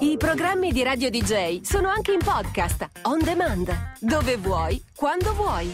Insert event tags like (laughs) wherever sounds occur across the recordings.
I programmi di Radio DJ sono anche in podcast, on demand, dove vuoi, quando vuoi.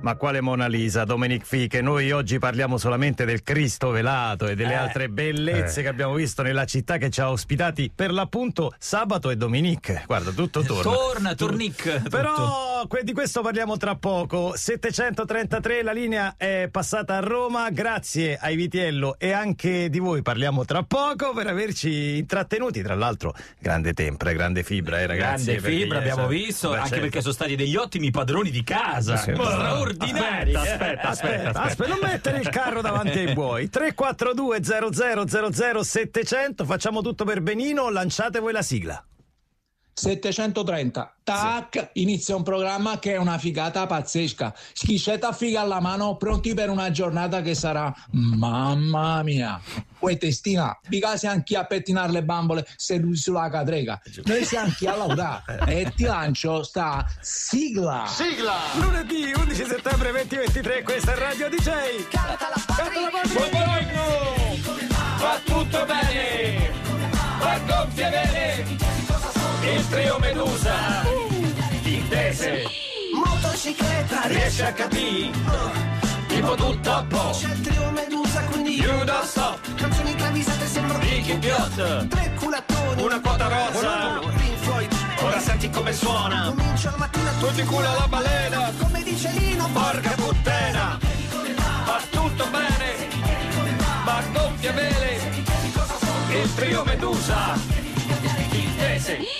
Ma quale Mona Lisa, Dominic Fiche? Noi oggi parliamo solamente del Cristo velato e delle Eh. altre bellezze Eh. che abbiamo visto nella città che ci ha ospitati per l'appunto sabato e Dominic. Guarda, tutto torna. Torna, tornic. tutto. Però di questo parliamo tra poco. 733, la linea è passata a Roma. Grazie ai Vitiello e anche di voi parliamo tra poco per averci intrattenuti. Tra l'altro, grande tempra, grande fibra, eh, ragazzi. Grande fibra, abbiamo visto, Beh, anche certo. perché sono stati degli ottimi padroni di casa. Sì. Straordinari. Aspetta, aspetta, aspetta, non mettere il carro davanti ai buoi. 342 0000 700, facciamo tutto per benino, lanciate voi la sigla. 730. Tac, inizia un programma che è una figata pazzesca. Schiscetta figa alla mano, pronti per una giornata che sarà mamma mia. Uè testina, mica siamo chi a pettinare le bambole seduti sulla cadrega. Noi siamo chi a lavorare. (laughs) E ti lancio sta sigla. Lunedì 11 settembre 2023, questa è Radio DJ. Canta la Buongiorno, va tutto bene, va gonfie bene, il trio Medusa, intese, Motocicletta. Riesce a capire, tipo tutto a po', C'è il trio Medusa quindi you don't stop, Canzoni travisate sembrano Ricky Piot, Tre culattoni. Una quota rosa, Pink Floyd. Ora senti come suona, Comincia la mattina tutti culo alla balena, Come dice Lino. Porca puttana, va tutto bene, va gonfie bene, il trio Medusa, intese.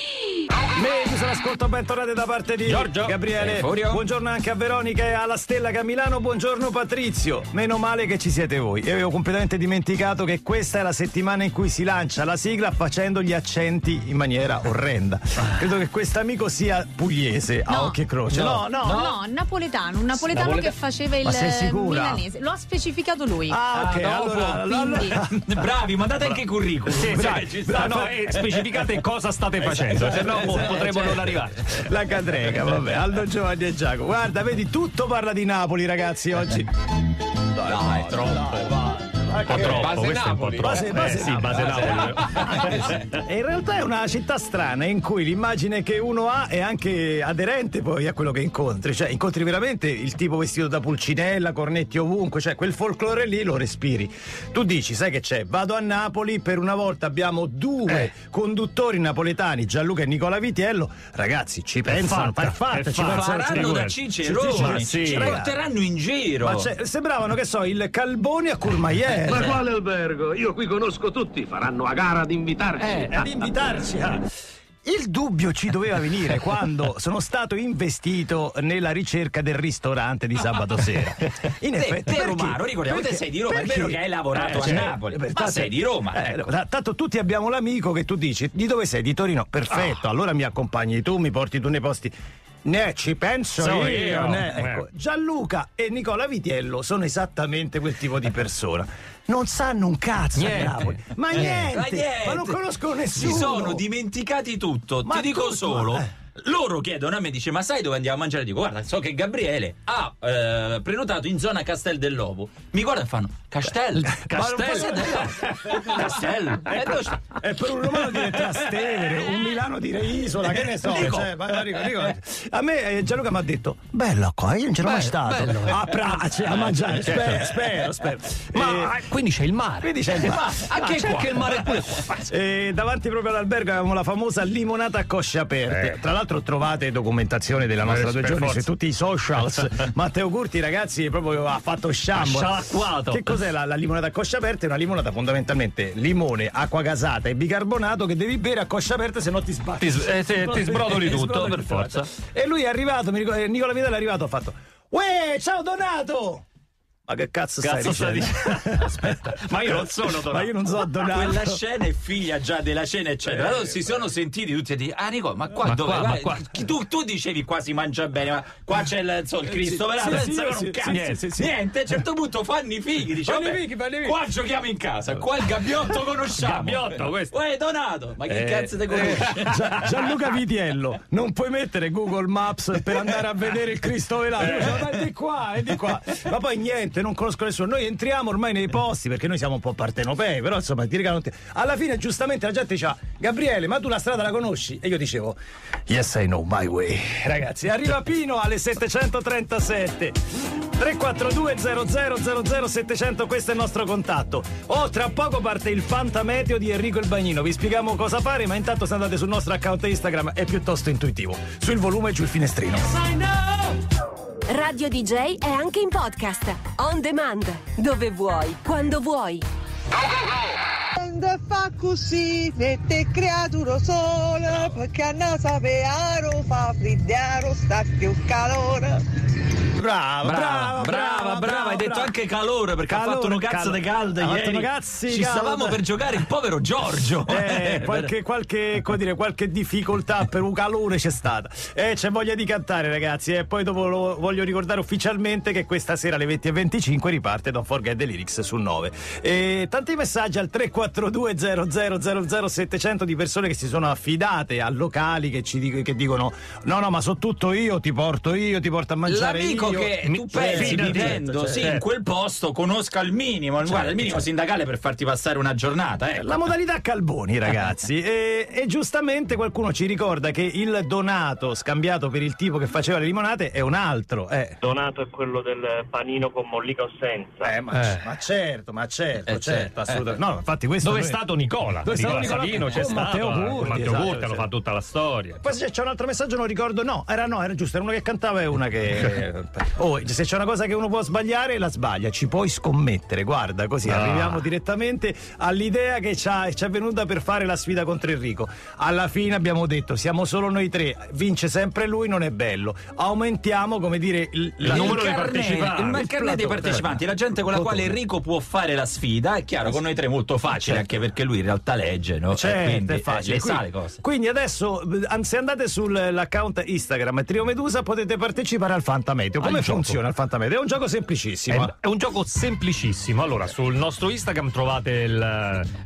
Medusa, l'ascolto, bentornati da parte di Giorgio. Gabriele. Buongiorno anche a Veronica e alla Stella che a Milano. Buongiorno Patrizio. Meno male che ci siete voi. Io avevo completamente dimenticato che questa è la settimana in cui si lancia la sigla facendo gli accenti in maniera orrenda. Credo che quest'amico sia pugliese a No. occhio e croce. No, no. No, napoletano, un napoletano Napoleta- che faceva il milanese. Lo ha specificato lui. Ah, ok, Ah, dopo, allora, quindi- allora- Bravi, mandate anche i curriculum. Sì, Bravi, sì, ci sta. no, e specificate cosa state facendo, se no po- potremo non arrivare. (laughs) La cadrega, vabbè, Aldo Giovanni e Giacomo. Guarda, vedi, tutto parla di Napoli, ragazzi, oggi. No, è troppo. Un po' troppo, questo è un po' troppo. Base- base Eh, sì, Napoli. base Napoli. E in realtà è una città strana in cui l'immagine che uno ha è anche aderente poi a quello che incontri. Cioè, incontri veramente il tipo vestito da pulcinella, cornetti ovunque, cioè quel folklore lì lo respiri. Tu dici, sai che c'è? Vado a Napoli, per una volta abbiamo due Eh. conduttori napoletani, Gianluca e Nicola Vitiello. Ragazzi, ci pensano, fatta, è fatta, è ci fatta. Faranno da. Cicerone, Sì, ci porteranno in giro. Ma sembravano, che so, il Calboni a Courmayeur. Ma quale albergo? Io qui conosco tutti, faranno a gara ad invitarci. Eh, ad invitarci a... Il dubbio ci doveva venire (laughs) quando sono stato investito nella ricerca del ristorante di sabato sera. In Te, effetti, te perché- romano, ricordiamo, te perché- sei di Roma, è perché- vero che hai lavorato Eh, a cioè, Napoli, ma tanto- sei di Roma. Eh, ecco. Tanto tutti abbiamo l'amico che tu dici, di dove sei? Di Torino? Perfetto, Ah. allora mi accompagni tu, mi porti tu nei posti. Ne, ci penso So io. io. ne. Eh. Ecco, Gianluca e Nicola Vitiello sono esattamente quel tipo di persona. Non sanno un cazzo Niente. di Napoli. Ma Eh. niente, Ma niente. ma non conoscono nessuno. Si sono dimenticati tutto. Ma Ti dico tutto, solo. eh. Loro chiedono a me, dice, ma sai dove andiamo a mangiare? Dico, guarda, so che Gabriele ha eh, prenotato in zona Castel dell'Ovo. Mi guarda e fanno, Castel, (laughs) Castel, Castel. Eh? E per un romano dire Trastevere, un Milano dire Isola, che ne so. Dico. cioè, ma- dico- dico- a me eh, Gianluca mi ha detto: Bello qua, io non c'ero mai stato. A Prace a mangiare. Spero, spero, spero. Ma Eh, quindi c'è il mare. quindi c'è il mare. Anche c'è anche il mare pure qua. E davanti proprio all'albergo avevamo la famosa limonata a cosce aperte. Tra l'altro trovate documentazione della nostra Eh, due giorni forza. su tutti i socials. (laughs) Matteo Curti, ragazzi, proprio ha fatto sciambo. Sciacquato. Che cos'è la, la limonata a cosce aperte? È una limonata fondamentalmente limone, acqua gasata e bicarbonato che devi bere a cosce aperte se no ti sbatti. Ti eh, sì, ti sbrodoli (laughs) Ti tutto, sbrodoli per forza. E lui è arrivato, mi ricordo, eh, Nicola Vidal è arrivato, ha fatto Uè, ciao Donato! Ma che cazzo, Cazzo stai sta dicendo? (laughs) Aspetta, ma io non sono Donato. Ma io non so Donato. Quella scena è figlia già della scena, eccetera. Allora si sono sentiti tutti a dire: Ah, Nico, ma qua Ma dove? qua, ma qua- Tu, tu dicevi qua si mangia bene, ma qua c'è il, so, il Cristo, sì, vero? sì, sì, sì, un cazzo. sì. Niente, a un certo punto fanno i fighi. Dice, Fanno i fighi, fanno i fighi. Qua giochiamo in casa, qua il gabbiotto conosciamo. Gabbiotto, questo. Uè, Donato, ma che Eh, cazzo te conosci? Gia- Gianluca Vitiello, non puoi mettere Google Maps per andare a vedere il Cristo velato. Dice, Ma è di qua, è di qua. Ma poi niente, notte, non conosco nessuno. Noi entriamo ormai nei posti perché noi siamo un po' partenopei, però insomma ti regalano te. Alla fine, giustamente, la gente diceva: Gabriele, ma tu la strada la conosci? E io dicevo: Yes, I know my way. Ragazzi, arriva Pino alle 737. 342 0000 700 questo è il nostro contatto oh tra poco parte il fantameteo di Enrico il Bagnino vi spieghiamo cosa fare ma intanto se andate sul nostro account Instagram è piuttosto intuitivo sul volume giù il finestrino Radio DJ è anche in podcast. On demand. Dove vuoi, quando vuoi. Fa così, mette creatura sola, perché a NASA vearo fa friddaro, sta più calore. Brava Brava, brava, brava, hai detto anche calore perché ha fatto un cazzo di fatto ieri. di Ci stavamo per giocare il povero Giorgio. Eh, (laughs) qualche, qualche, come dire, qualche difficoltà per un calore c'è stata. Eh, c'è voglia di cantare, ragazzi. E poi dopo lo voglio ricordare ufficialmente che questa sera alle 20.25 riparte Don't Forget the Lyrics sul 9. E tanti messaggi al 342 0000 700 di persone che si sono affidate a locali che ci che dicono: No, no, ma so tutto io, ti porto io, ti porto a mangiare L'amico io. che Mi- tu pensi vivendo sì, Certo. in quel posto conosca il minimo, guarda, il minimo sindacale per farti passare una giornata. Ecco. La modalità Calboni, ragazzi. (laughs) e, e giustamente qualcuno ci ricorda che il donato scambiato per il tipo che faceva le limonate è un altro. Eh. Donato è quello del panino con mollica o senza. Eh, ma, ma certo, ma certo, Eh, certo, certo. assolutamente. No, infatti questo Dove è stato Nicola? Dove è stato Nicola Nicola? Savino c'è stato. Matteo eh, con Matteo hanno sì. fatto tutta la storia. Poi c'è un altro messaggio non ricordo, no, era no, era giusto, era una che cantava e una che... (laughs) oh, se c'è una cosa che uno può sbagliare, la sbaglia, ci puoi scommettere, guarda, così Ah. arriviamo direttamente all'idea che ci è venuta per fare la sfida contro Enrico. Alla fine abbiamo detto, siamo solo noi tre, vince sempre lui, non è bello. Aumentiamo, come dire, il, Il numero dei carnet- partecipanti. il Il carnet dei partecipanti, la gente con la quale Enrico può fare la sfida. È chiaro, con noi tre è molto facile, Certo. anche perché lui in realtà legge, no? Certo, Eh, quindi, è eh, facile. le Quindi- sa le cose. Quindi adesso, eh, se andate sull'account Instagram Trio Medusa, potete partecipare al Fantameteo. Come funziona il Fantameteo? È un gioco semplicissimo. È, è un gioco semplicissimo. Allora, sul nostro Instagram trovate il,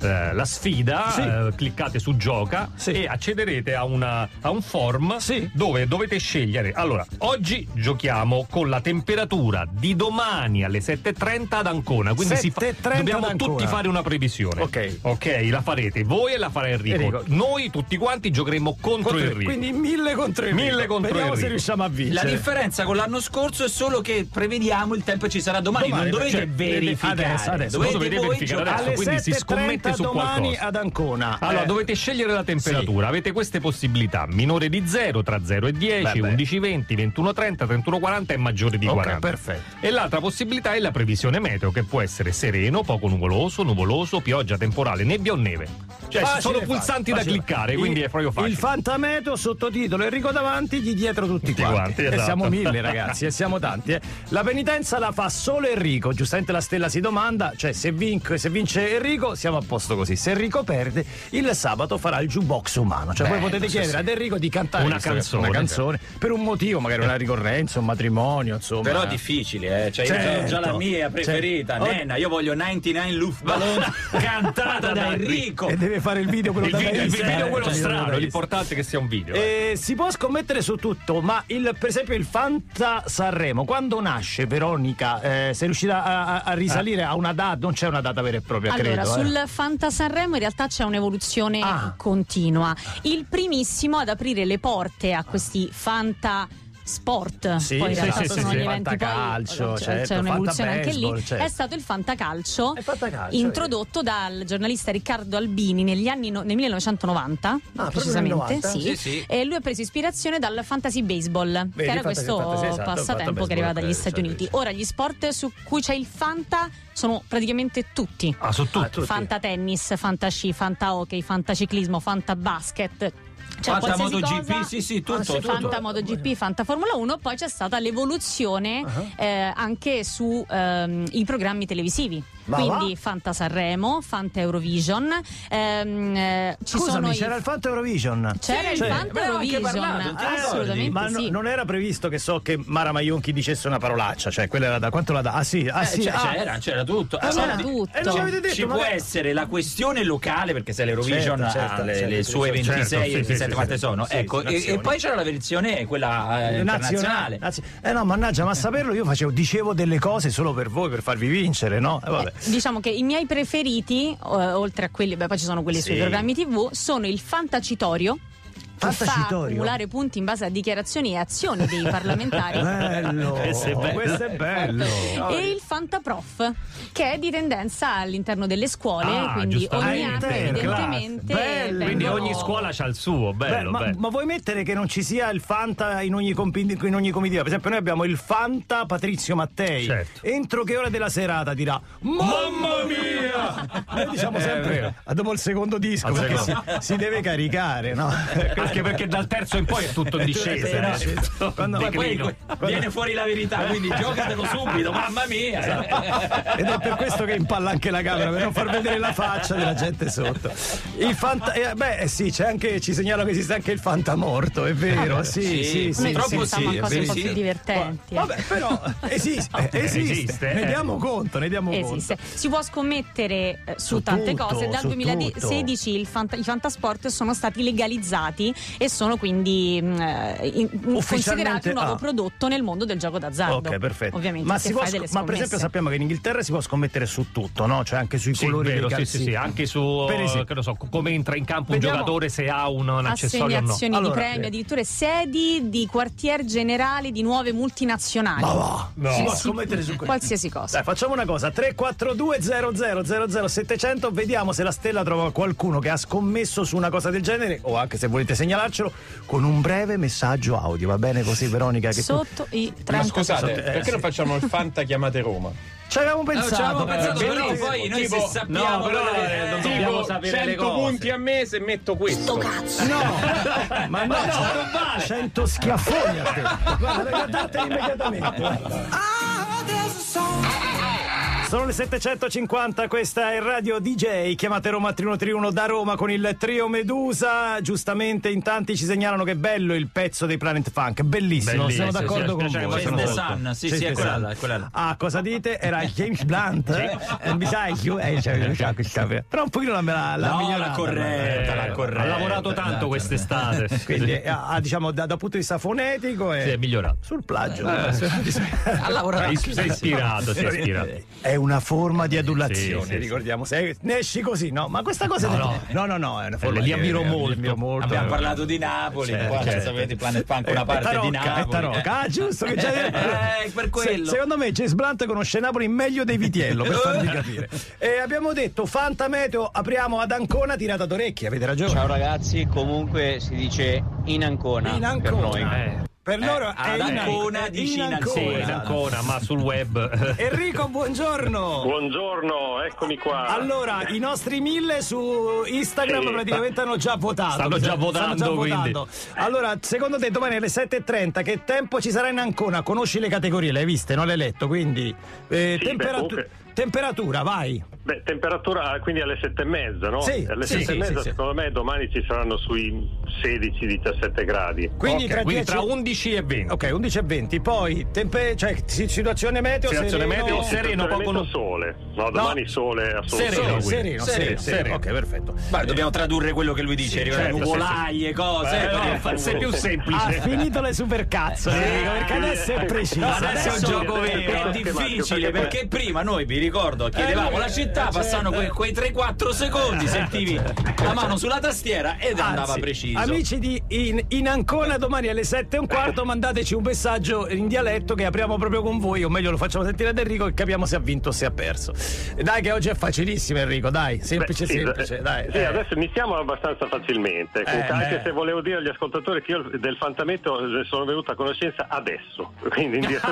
eh, la sfida, Sì. eh, cliccate su gioca Sì. e accederete a, una- a un form Sì. dove dovete scegliere. Allora, oggi giochiamo con la temperatura di domani alle 7.30 ad Ancona. Quindi si fa- 7.30 dobbiamo tutti fare una previsione. Ok. Ok, la farete voi e la farà Enrico. Enrico. Noi tutti quanti giocheremo contro, Contro- Enrico. Quindi mille contro Enrico. Mille contro Vediamo se Enrico. riusciamo a La vincere. differenza con l'anno scorso è solo che prevediamo il tempo e ci sarà domani. Domani, non dovete cioè, verificare. adesso, adesso, dovete, dovete verificare adesso. alle quindi si 7.30 scommette su domani qualcosa. ad Ancona. Allora, Eh, dovete scegliere la temperatura. Avete queste possibilità: minore di 0, tra 0 e 10, Beh, beh. 11, 20, 21, 30, 31, 40 e maggiore di Ok, 40. perfetto. E l'altra possibilità è la previsione meteo, che può essere sereno, poco nuvoloso, nuvoloso, pioggia temporale, nebbia o neve. Cioè, Facile, sono facile, pulsanti da facile. cliccare, quindi Il- è proprio facile. Il fantameteo sottotitolo Enrico davanti, gli dietro tutti, Tutti quanti, E esatto. siamo mille ragazzi, e siamo tanti. eh. La penitenza la fa solo Enrico. Giustamente la stella si domanda, cioè se, vinc- se vince Enrico siamo a posto così. Se Enrico perde, il sabato farà il jukebox umano. Cioè voi Bello, potete chiedere sì. ad Enrico di cantare Una canzone, una canzone per un motivo, magari una ricorrenza, un matrimonio, insomma. Però è difficile, eh. Cioè, io Certo. ho già la mia preferita, Certo. Nenna. Io voglio 99 Luftballon (laughs) cantata da Enrico. E deve fare il video quello il da video, il video Eh, quello cioè, strano, l'importante è che sia un video. eh. Eh, si può scommettere su tutto, ma il- per esempio il Fanta Sanremo, quando nasce Veronica, eh, sei riuscita a, a- risalire a una data? Non c'è una data vera e propria, Allora, credo. eh. sul Fanta Sanremo in realtà c'è un'evoluzione Ah. continua. Il primissimo ad aprire le porte a questi Fanta Sport, Sì, poi in realtà sì, sono sì, gli sì. eventi Fantacalcio, poi c'è, certo, c'è un'evoluzione anche lì. Certo. È stato il Fantacalcio, Fantacalcio, introdotto dal giornalista Riccardo Albini negli anni no- nel 1990, Ah, precisamente, nel 90? sì. Sì. E lui ha preso ispirazione dal Fantasy Baseball, Vedi, che era Fantasy- questo Fantasy, esatto, passatempo che arriva Baseball, dagli eh, Stati cioè, Uniti. Ora gli sport su cui c'è il Fanta sono praticamente tutti. Ah, su tutti. tutti. Fanta tennis, fanta sci, fanta Cioè, Fanta MotoGP, cosa- sì, sì, tutto, tutto. Fanta MotoGP, Fanta Formula 1, poi c'è stata l'evoluzione Uh-huh. eh, anche su ehm, i programmi televisivi. Ma quindi va? Fanta Sanremo, Fanta Eurovision. ehm, eh, ci Scusami, sono i- c'era il Fanta Eurovision. C'era il Cioè, Fanta Eurovision, parlato, ricordi? assolutamente Ma no- sì. non era previsto che so che Mara Maionchi dicesse una parolaccia, cioè quella era da quanto la dà? Ah sì, ah Eh, sì, c'era, ah. c'era, c'era tutto. Ah, Allora, ma- tutto. E non ci avete detto, ci ma- può essere la questione locale perché se l'Eurovision Certo, ha certo, le, certo, le sì, sue sì, 26 certo, sì, 27 sì, quante sono sì, ecco e- e, poi c'era la versione quella eh, internazionale Nazio- Eh no, mannaggia, ma a saperlo io facevo, dicevo delle cose solo per voi, per farvi vincere, no? Eh, vabbè. Diciamo che i miei preferiti, eh, oltre a quelli, beh, poi ci sono quelli Sì. sui programmi TV, sono il Fantacitorio. Fa accumulare punti in base a dichiarazioni e azioni dei parlamentari. (laughs) Bello, Questo è bello. questo è bello. (laughs) E il Fantaprof, che è di tendenza all'interno delle scuole, Ah, quindi ogni anno evidentemente. Bello. Quindi ogni scuola c'ha il suo, Beh, bello, ma, bello. ma vuoi mettere che non ci sia il Fanta in ogni, compi- in ogni comitiva? Per esempio, noi abbiamo il Fanta Patrizio Mattei. Certo. Entro che ora della serata dirà: Mamma mia! Noi diciamo È sempre dopo il secondo disco, perché si, si deve caricare, no? (laughs) Anche perché dal terzo in poi è tutto in discesa. Eh. Quando- poi, poi Declino. viene fuori la verità quindi (laughs) giocatelo subito mamma mia Ed è per questo che impalla anche la camera, per non far vedere la faccia della gente sotto. Il Fanta. eh, beh, eh, sì, c'è anche. Ci segnalo che esiste anche il Fanta morto, è vero. Sì, Sì, sì, Purtroppo sì, sì, cose un po' più divertenti. eh. Vabbè, però esiste, (laughs) eh, esiste, Esiste, ne eh. diamo conto, ne diamo Esiste. conto. Si può scommettere eh, su, Su tante tutto, cose. Dal su 2016 il fanta- i fantasport sono stati legalizzati e sono quindi mh, eh, in- considerati un nuovo ah. prodotto nel mondo del gioco d'azzardo. Ok, perfetto. Ovviamente, ma, sc- delle ma per esempio sappiamo che in Inghilterra si può scommettere su tutto, no? Cioè anche sui Sì, colori vero, dei sì, sì, sì, anche su ne so, come entra in campo Vediamo- un giocatore se ha un, un accessorio o no. assegnazioni Allora, di premi, eh. addirittura sedi di quartier generali di nuove multinazionali. Ma va, No. si può Sì, scommettere su questo. qualsiasi cosa. Dai, facciamo una cosa: 342 00 700 Vediamo se la stella trova qualcuno che ha scommesso su una cosa del genere. O anche se volete segnalarcelo con un breve messaggio audio. Va bene così, Veronica? Che tu... Sotto i Ma 30 scusate, Eh, perché sì. non facciamo il Fanta chiamate Roma? Ci avevamo ci pensato. avevamo pensato, eh, però poi noi Tipo- se sappiamo no, però, eh, non dobbiamo Tipo sapere le 100 cose. punti a me se metto questo. (laughs) No, ma no, non vale. 100 schiaffoni a te. (laughs) Guarda, guardate immediatamente. Sono le 750, questa è Radio DJ, chiamate Roma 3131 da Roma con il trio Medusa. Giustamente in tanti ci segnalano che è bello il pezzo dei Planet Funk, bellissimo, Bellissimo, sono sì, d'accordo sì, con voi. the. Sun, sì, Chase sì, è quella là, è quella là. Ah, cosa dite? Era James Blunt? eh? Besides you, eh, cioè, cioè, (laughs) però un pochino la, la, la No, migliorata. la corretta, la corretta. Ha lavorato tanto quest'estate. (laughs) Quindi eh, ha, diciamo da, dal punto di vista fonetico e Sì, è migliorato. sul plagio. ha lavorato Si è ispirato, si è (laughs) ispirato. È una forma di adulazione, Sì, sì, ricordiamo. Se ne esci così, no? Ma questa cosa No, è- no. no, no, no, è una Eh, forma li di- ammiro eh, molto. li ammiro molto. Abbiamo Eh, parlato di Napoli, Certo, qua certo. sapete Planet Eh, una è parte Tarocca, di Napoli. È Tarocca. Ah, giusto che già (laughs) Eh, per quello. Se- secondo me James Blunt conosce Napoli meglio dei Vitiello, per farvi (laughs) capire. E abbiamo detto Fanta Meteo, apriamo ad Ancona, tirata d'orecchie, avete ragione. Ciao ragazzi, comunque si dice in Ancona, In per Ancona. noi. Eh, Per loro è ad in Ancona è in Ancona. sì, in Ancona, ma sul web. (laughs) Enrico, buongiorno. Buongiorno, eccomi qua. Allora, i nostri mille su Instagram Sì, praticamente hanno già votato. Stanno già votando, Stanno già quindi. votando. Allora, secondo te domani alle 7.30 che tempo ci sarà in Ancona? Conosci le categorie, le hai viste, non le hai letto, quindi... eh, Sì, beh, temperatu- comunque- Temperatura, vai. Beh, temperatura quindi alle sette e mezza, no? Sì, alle sì, sette sì, e mezza, sì, sì. secondo me domani ci saranno sui 16-17 gradi. Quindi Ok, tra, quindi 10 tra 11 e 20. Ok, 11 e 20. Poi, tempe- cioè, si- situazione meteo, Situazione sereno- meteo, sereno, poco- sole. No, domani sole assolutamente. Sereno, Sereno, sereno, Sereno, sereno, sereno. Ok, perfetto. Guarda, dobbiamo tradurre quello che lui dice, arrivare certo, nuvolaie, cose. Eh, no, no, forse è più Ha semplice. finito le supercazzo, Enrico, perché adesso è preciso. No, adesso è un Sì, gioco sì, vero, è sì, difficile perché- prima noi vi ricordo chiedevamo Eh, la città, eh, passano certo. quei, quei 3-4 secondi, sentivi la mano sulla tastiera ed andava preciso. Amici di in, in Ancona, domani alle 7 e un quarto mandateci un messaggio in dialetto che apriamo proprio con voi, o meglio lo facciamo sentire ad Enrico e capiamo se ha vinto o se ha perso. Dai che oggi è facilissimo Enrico, dai, semplice Beh, sì, semplice, eh, dai. Sì, eh. adesso iniziamo abbastanza facilmente. Eh, anche beh. se volevo dire agli ascoltatori che io del fantameteo ne sono venuto a conoscenza adesso. Quindi in (laughs)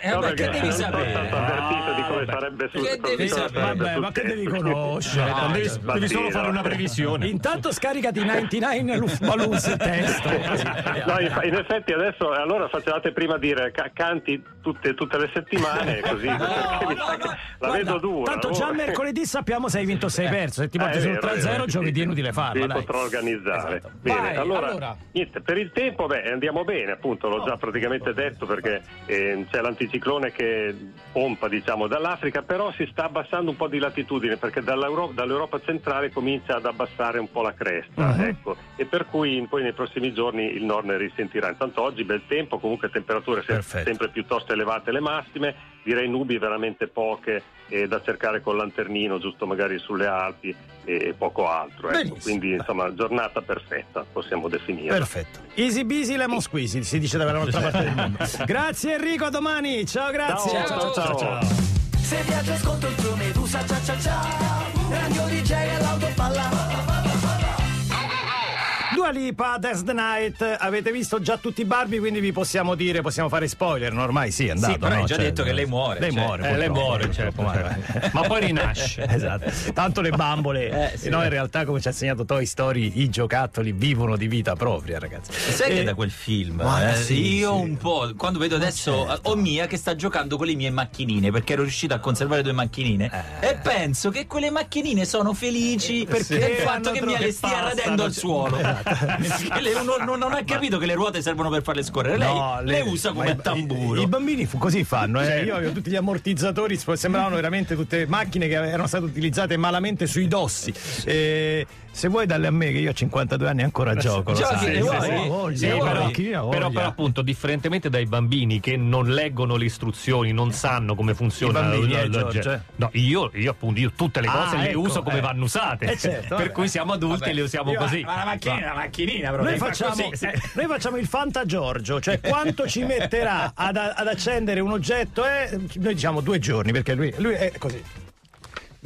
Eh, no, perché che devi sono sapere? avvertito di come vabbè. sarebbe su Che devi sapere? Vabbè, ma che devi conoscere? No, devi, devi solo fare una previsione. Intanto scaricati 99 (laughs) Ein Luftballons così. No, in, effetti adesso allora facevate prima dire ca- canti tutte, tutte le settimane (laughs) così perché mi sa che la Guarda, vedo dura. Tanto no? già (laughs) mercoledì sappiamo se hai vinto o se hai perso. Se ti Eh, porti è sul vero, è 3-0, vero. giovedì è inutile farlo. Si potrò organizzare. Esatto. Bene, Vai, allora, allora. niente, per il tempo beh, andiamo bene, appunto, l'ho già praticamente detto perché eh, c'è l'anticiclone che pompa diciamo, dall'Africa, però si sta abbassando un po' di latitudine perché dall'Euro- dall'Europa centrale comincia ad abbassare un po' la cresta. Mhm. ecco. E per cui poi nei prossimi giorni il nord ne risentirà. Intanto oggi bel tempo, comunque temperature Perfetto. sempre piuttosto elevate le massime, direi nubi veramente poche eh, da cercare col lanternino, giusto magari sulle Alpi e poco altro. Ecco. Quindi insomma giornata perfetta, possiamo definire. Perfetto. Easy busy lemon squeezy, si dice da quell'altra parte del mondo. (laughs) Grazie Enrico, a domani. Ciao, grazie. Ciao, ciao, ciao. Se viaggio ascolto il tuo Medusa cia cia cia Radio DJ all'autopalla Dua Lipa, Death the Night, avete visto già tutti i Barbie, quindi vi possiamo dire, possiamo fare spoiler, no? ormai sì, è andato. Sì, però no? hai già Cioè, detto che lei muore, Lei cioè. muore, Eh, lei muore, certo, ma-. Ma poi rinasce. (laughs) esatto. Tanto le bambole, Eh, sì. no, in realtà come ci ha insegnato Toy Story, i giocattoli vivono di vita propria, ragazzi. Sai che Eh, da quel film eh, sì, io sì. un po' quando vedo adesso certo. eh, ho Mia che sta giocando con le mie macchinine perché ero riuscito a conservare due macchinine Eh. e penso che quelle macchinine sono felici Perché del fatto che Mia le stia radendo al suolo lei non, non- non ha capito che le ruote servono per farle scorrere lei No, le le- usa come i- tamburo I, i bambini così fanno, eh. Certo. Io avevo tutti gli ammortizzatori, sembravano veramente tutte macchine che erano state utilizzate malamente sui dossi. Eh, se vuoi dalle a me, che io ho 52 anni ancora gioco. lo Giochi, sai. le Sì, vuoi? sì, Sì, voglia, Sì, voglia, però, appunto differentemente dai bambini che non leggono le istruzioni non sanno come funziona I bambini, la- eh, la- la- eh. no io, io appunto io tutte le Ah, cose le ecco, uso come eh. vanno usate Eh, certo, per vabbè. cui siamo adulti e le usiamo Io- così ma la macchina è una macchinina proprio Noi fa facciamo, così. noi facciamo il Fanta Giorgio, cioè quanto ci metterà ad, ad accendere un oggetto? eh? noi diciamo due giorni perché lui, lui è così.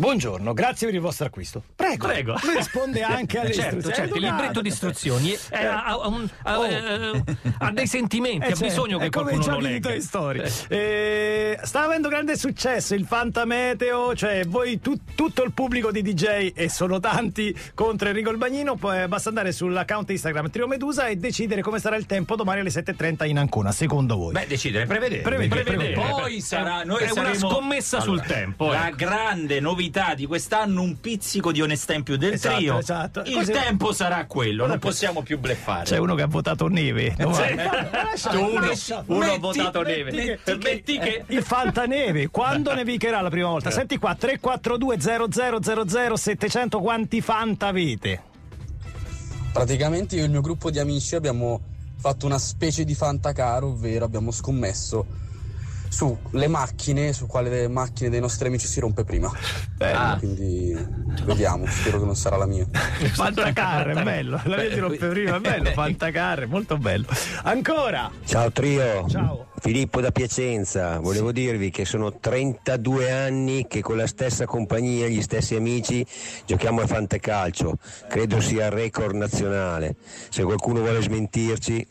Buongiorno, grazie per il vostro acquisto. Prego, Prego. Risponde anche alle certo, istruzioni. certo, il È libretto di istruzioni eh, ha, ha un- ha- Oh. eh, ha dei sentimenti, Eh, ha certo, bisogno che è qualcuno lo legga. Toy Story. Eh, sta avendo grande successo il Fantameteo, cioè voi tu- tutto il pubblico di DJ e sono tanti contro Enrico il Bagnino, poi basta andare sull'account Instagram Trio Medusa e decidere come sarà il tempo domani alle 7.30 in Ancona, secondo voi. Beh, decidere, prevedere. Prevedere, prevedere. Poi È- sarà, noi è una saremo- scommessa sul tempo, La ecco. grande novità di quest'anno, un pizzico di onestà in più del Esatto, trio. esatto. Il Così- tempo sarà quello, non possiamo più bleffare. C'è uno che ha votato neve. domani. Tu uno, Lascia- uno ha metti- votato neve. metti che- Metti che- Il fantaneve, quando nevicherà la prima volta? Senti qua, 342 0000 700 quanti fanta avete? Praticamente io e il mio gruppo di amici abbiamo fatto una specie di fantacaro, ovvero abbiamo scommesso sulle macchine, su quale delle macchine dei nostri amici si rompe prima. Ah. Quindi vediamo, spero che non sarà la mia. (laughs) Fantacar, è bello. La vedi rompe prima, è (laughs) bello. Fantacar, è molto bello. Ancora. Ciao trio, Ciao. Filippo da Piacenza, volevo dirvi che sono 32 anni che con la stessa compagnia, gli stessi amici, giochiamo al fantacalcio, credo sia il record nazionale, se qualcuno vuole smentirci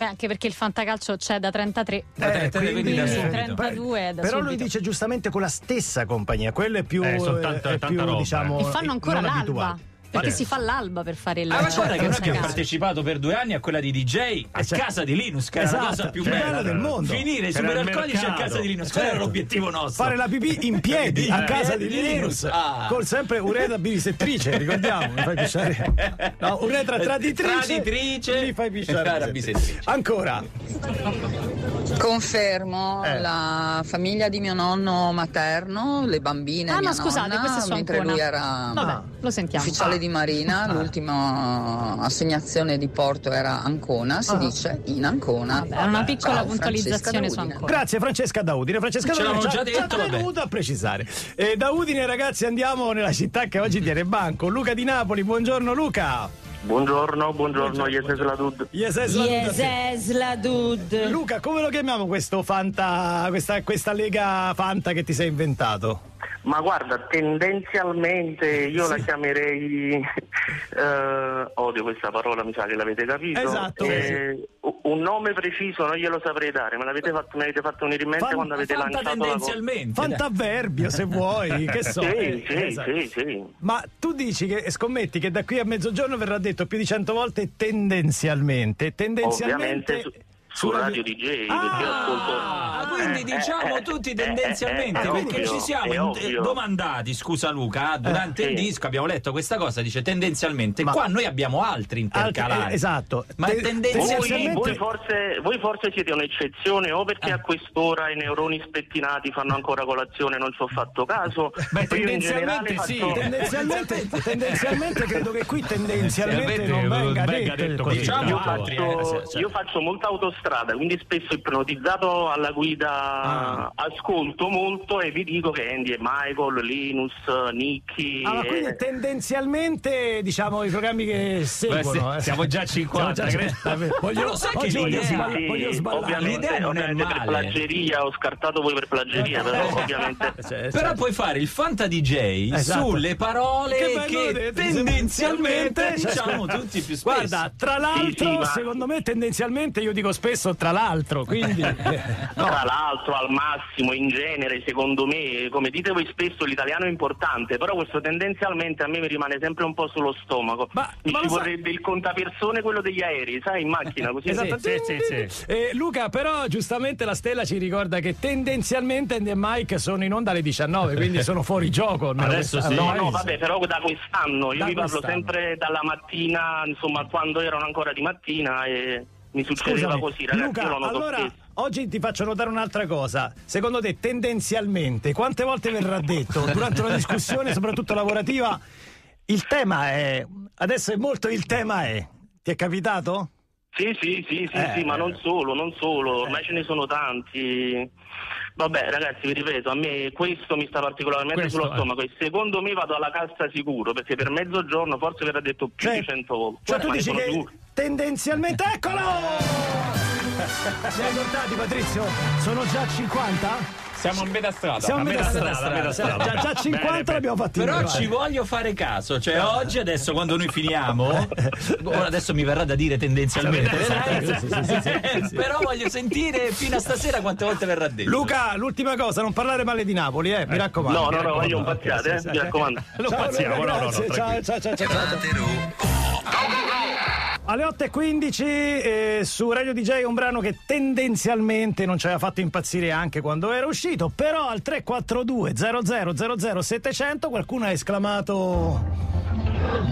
Beh, anche perché il fantacalcio c'è da 33. Da 33, quindi da subito. 32 è da Però lui subito. dice giustamente con la stessa compagnia, quello è più, Eh, sono tanta- è tanta più, roba, diciamo, E fanno ancora l'alba. abituato. Perché si fa l'alba per fare il Ah, ma guarda che noi abbiamo partecipato per due anni a quella di DJ a Eh, certo. casa di Linus, che era Esatto, la cosa più bella, del mondo. Finire i Era il superalcolici a casa di Linus, quello era Certo. l'obiettivo nostro. Fare la pipì in piedi (laughs) a Eh, casa di Linus. Ah. con sempre ureta bisettrice, ricordiamo, mi fai pisciare. No, uretra traditrice, Traditrice, mi fai pisciare. bisettrice. Ancora. Confermo Eh. la famiglia di mio nonno materno, le bambine, Ah, no, scusate, queste sono mentre lui era Vabbè, lo sentiamo. ufficiale. Di Marina, l'ultima assegnazione di porto era Ancona, si Ah. dice in Ancona. Vabbè, è una piccola Ciao, puntualizzazione su Francesca ancora. Grazie Francesca da Udine. Francesca Ce l'avevamo già detto, ci ha vabbè. tenuto a precisare. E da Udine ragazzi andiamo nella città che oggi tiene banco. Luca di Napoli, buongiorno Luca. Buongiorno, buongiorno, Yeses Ladud. Yes, yes, la- Yeses la dude. Luca, come lo chiamiamo questo Fanta, questa, questa lega Fanta che ti sei inventato? Ma guarda, tendenzialmente io la chiamerei, (laughs) eh, odio questa parola, mi sa che l'avete capito, Esatto. eh, Un nome preciso non glielo saprei dare, me l'avete fatto, mi avete fatto venire in mente Fan- quando avete lanciato la cosa. Fantavverbio, se vuoi, (laughs) che so. Sì, eh, sì, esatto. sì, sì. Ma tu dici che scommetti che da qui a mezzogiorno verrà detto più di cento volte tendenzialmente. Tendenzialmente. Ovviamente su, Radio DJ, perché io ascolto... Ah, quindi Eh, diciamo eh, tutti eh, tendenzialmente eh, eh, perché ovvio, ci siamo domandati, scusa Luca, durante Eh, il sì. disco abbiamo letto questa cosa, dice tendenzialmente, Ma- qua noi abbiamo altri intercalari. Altri- eh, esatto. Ma Te- tendenzialmente Voi, voi forse, voi forse siete un'eccezione o perché a quest'ora i neuroni spettinati fanno ancora colazione non ci ho fatto caso. Beh, tendenzialmente sì. faccio- (laughs) Tendenzialmente, tendenzialmente credo che qui tendenzialmente non venga, venga detto, detto così. Diciamo Io eh, sì, sì. io faccio molta autostrada, quindi spesso ipnotizzato alla guida ascolto molto e vi dico che Andy e Michael, Linus, Nicky. Ah, ma quindi eh, tendenzialmente diciamo i programmi che seguono. sì, eh. siamo già a 50, Siamo già- Ma Voglio, lo sai che voglio, sì, voglio sballare. ovviamente, L'idea non è male. plagieria, ho scartato voi per plagieria, però ovviamente Cioè, Però cioè, puoi fare il Fanta DJ Esatto. sulle parole Che che, detto, tendenzialmente diciamo tutti più spesso. Guarda, tra l'altro, Sì, sì, ma- secondo me tendenzialmente io dico spesso tra l'altro, quindi (laughs) Tra l'altro, al massimo, in genere, secondo me, come dite voi spesso, l'italiano è importante, però questo tendenzialmente a me mi rimane sempre un po' sullo stomaco. Ma- mi ma ci lo sai- vorrebbe il contapersone, quello degli aerei, sai, in macchina, così. Esatto. Sì, sì, sì, sì. Eh, Luca, però giustamente la Stella ci ricorda che tendenzialmente Andy e Mike sono in onda alle 19, quindi sono fuori (laughs) gioco. Adesso sì. No, no, vabbè, però da quest'anno, io Da vi parlo quest'anno. sempre dalla mattina, insomma, quando erano ancora di mattina e mi succedeva Scusami, così, ragazzi, Luca, allora spesso. oggi ti faccio notare un'altra cosa. Secondo te, tendenzialmente, quante volte verrà detto durante una discussione, soprattutto lavorativa, il tema è. Adesso è molto il tema è. Ti è capitato? Sì, sì, sì, sì, Eh. sì, ma non solo, non solo, ormai ce ne sono tanti. Vabbè, ragazzi, vi ripeto, a me questo mi sta particolarmente Questo, sullo eh. stomaco e secondo me vado alla cassa sicuro, perché per mezzogiorno forse verrà detto più Cioè- di cento volte. Cioè, tu dici che sicuro. tendenzialmente. Eccolo! Ti hai notati, Patrizio? Sono già 50? Siamo a metà strada. Siamo a metà strada, strada, metà Già, strada. già 50 Bene, bene. l'abbiamo fatti Però ci voglio fare caso, cioè oggi adesso quando noi finiamo, (laughs) ora adesso mi verrà da dire tendenzialmente, Sì, sì, sì, sì, sì, sì. però voglio sentire fino a stasera quante volte verrà detto. Luca, l'ultima cosa, non parlare male di Napoli, eh, mi raccomando. No, no, no, raccomando. voglio un pazziate, eh, mi raccomando. Lo Ciao, pazziamo, Luca, no, no, no, ciao, ciao, ciao, ciao. Alle 8.15 eh, su Radio DJ un brano che tendenzialmente non ci aveva fatto impazzire anche quando era uscito, però al 342 00 700 qualcuno ha esclamato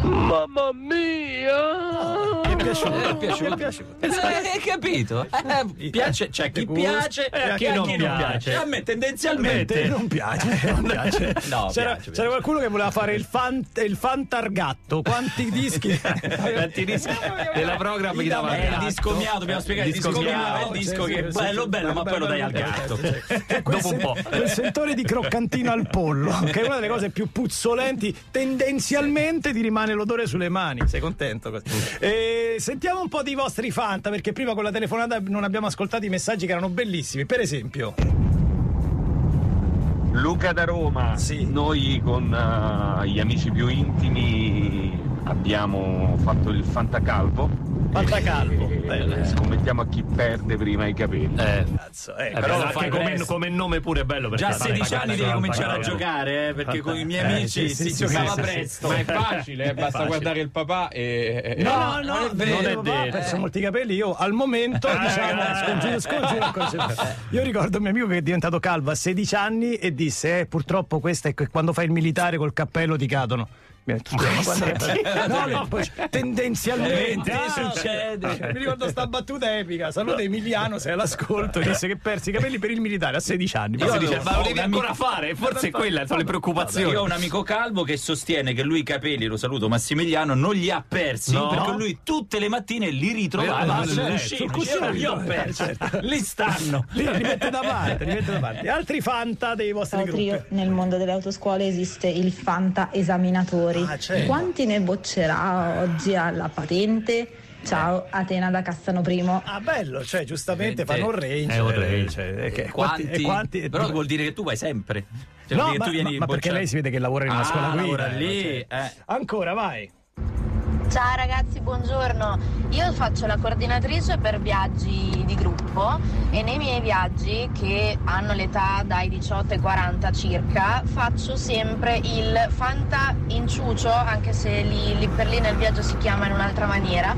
Mamma mia! mi è piaciuto, Eh, è piaciuto. è piaciuto. Eh, Hai capito? Eh, piace, c'è chi piace e e a chi non piace. A me tendenzialmente non piace, (laughs) non piace. No, c'era, piace, c'era qualcuno che voleva fare il, fan, il fantargatto. Quanti dischi? (laughs) Tanti dischi (laughs) della program che dava il disco mio, dobbiamo spiegare il disco mio, è il disco che è bello bello, ma poi lo dai al gatto. Dopo un po'. Quel sentore di croccantino al pollo, che è una delle cose più puzzolenti, tendenzialmente ti rimane l'odore sulle mani. Sei contento? così? E sentiamo un po' di vostri fanta, perché prima con la telefonata non abbiamo ascoltato i messaggi che erano bellissimi. Per esempio, Luca da Roma, noi con eh, gli amici più intimi abbiamo fatto il fantacalvo. Fantacalvo, e scommettiamo a chi perde prima i capelli. cazzo, eh, Eh, però anche come, come nome pure è bello perché Già a fare 16 anni devi cominciare a giocare, eh, perché con i miei Eh, amici sì, si sì, sì, giocava sì, sì, presto. Ma è facile, eh, basta guardare il papà e. No, no, no, non è non vero. è detto. Ha perso molti capelli. Io al momento, (laughs) diciamo, scongiuro, scongiuro, scongiuro. Io ricordo un mio amico che è diventato calvo a 16 anni e disse: eh, purtroppo questa è quando fai il militare col cappello ti cadono. Mi ha detto, "Scusa, ma quando è- No, no, poi tendenzialmente Eh, ah, succede. Mi ricordo sta battuta epica. Saluta Emiliano, sei all'ascolto. Disse che persi i capelli per il militare a 16 anni. Ma si dice, ma lo ho devi ancora fare? Forse quella sono le preoccupazioni. Io ho un amico calvo che sostiene che lui i capelli, lo saluto Massimiliano, non li ha persi No. perché lui tutte le mattine li ritrovava Eh, sul certo, cuscino. sul "Io non li ho cuscino, persi, lì (laughs) stanno. Li, li mette da parte, li mette da parte. Altri fanta dei vostri gruppi. Nel mondo delle autoscuole esiste il Fanta Esaminatori. Ah, certo. Quanti ne boccerà oggi alla patente? Ciao, Atena da Cassano Primo. Ah, bello, cioè giustamente fanno un range. È un range. Cioè, eh, che- Quanti, e quanti- però vuol dire che tu vai sempre. Cioè, No, ma, tu vieni ma- ma perché lei si vede che lavora in una Ah, scuola guida. lavora eh, lì, cioè. eh. Ancora, vai. Ciao ragazzi, buongiorno. Io faccio la coordinatrice per viaggi di gruppo e nei miei viaggi che hanno l'età dai 18 ai 40 circa faccio sempre il Fanta inciucio, anche se lì, lì per lì nel viaggio si chiama in un'altra maniera.